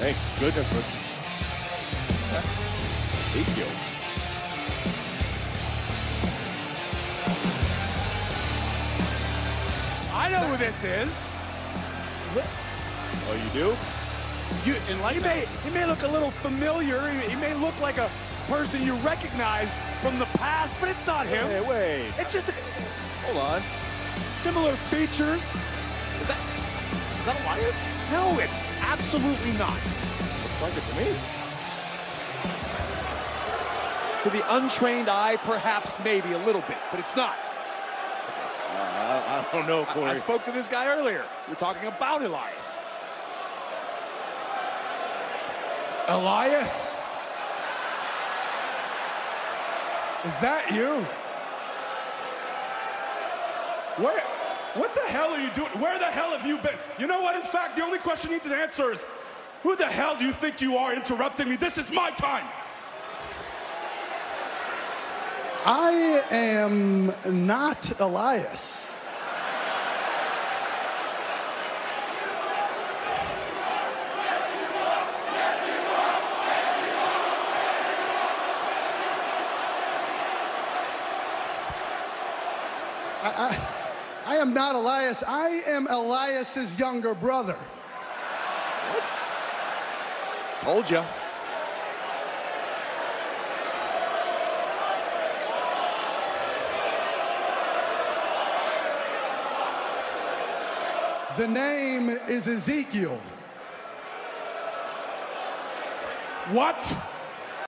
Thank goodness for Ezekiel. I know who this is. Oh, you do? You, he, may, he may look a little familiar. He, he may look like a person you recognize from the past, but it's not him. Hey, wait. It's just Hold on. similar features. That is that Elias? No, it's absolutely not. Looks like it to me. To the untrained eye, perhaps maybe a little bit, but it's not. Uh, I, I don't know, I, I spoke to this guy earlier. We're talking about Elias. Elias? Is that you? Where, what the hell are you doing? Where the hell have you been? You know what? In fact, the only question you need to answer is, who the hell do you think you are interrupting me? This is my time. I am not Elias. I, I, I am not Elias. I am Elias's younger brother. What? Told you. The name is Ezekiel. What?